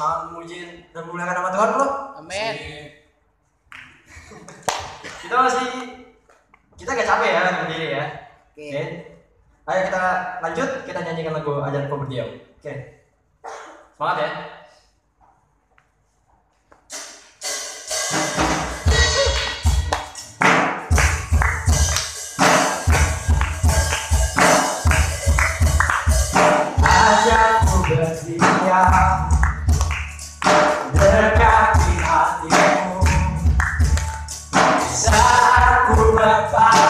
semangat memuji dan memuliakan nama Tuhan bro Amin. kita masih kita gak capek ya berdiri ya. Oke. oke. Ayo kita lanjut kita nyanyikan lagu ajaran pemberdiam oke. Semangat ya rap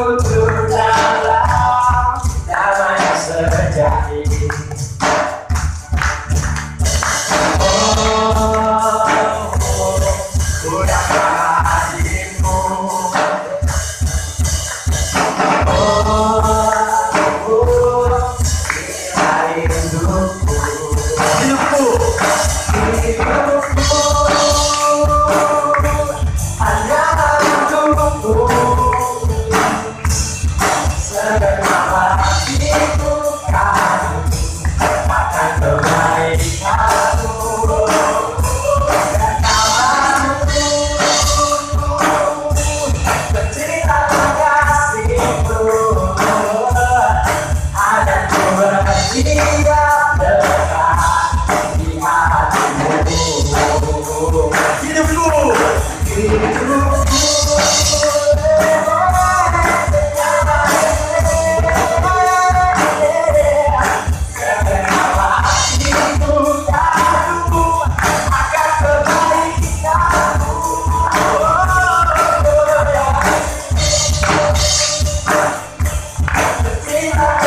Hey,